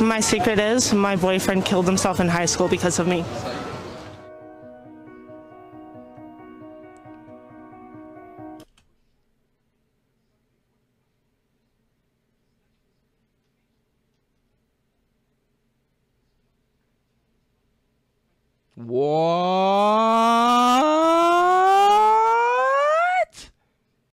My secret is my boyfriend killed himself in high school because of me. What?